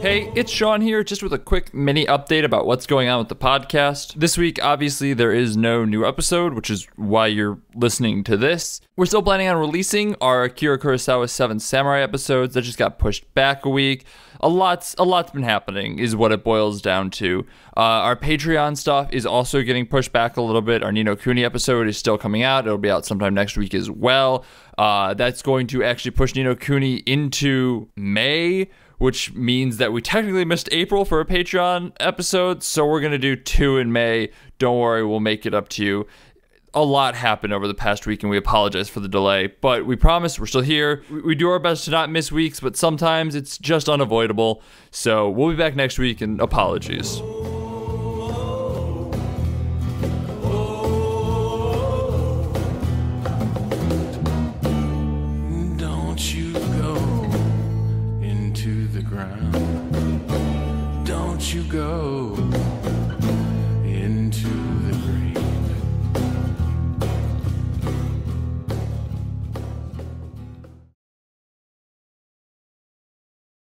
Hey, it's Sean here, just with a quick mini update about what's going on with the podcast. This week, obviously, there is no new episode, which is why you're listening to this. We're still planning on releasing our Akira Kurosawa Seven Samurai episodes that just got pushed back a week. A lot's a lot's been happening, is what it boils down to. Uh, our Patreon stuff is also getting pushed back a little bit. Our Ni no Kuni episode is still coming out. It'll be out sometime next week as well. Uh, that's going to actually push Ni no Kuni into May which means that we technically missed April for a Patreon episode. So we're going to do two in May. Don't worry, we'll make it up to you. A lot happened over the past week, and we apologize for the delay, but we promise we're still here. We, do our best to not miss weeks, but sometimes it's just unavoidable. So we'll be back next week, and apologies. Don't you the ground. Don't you go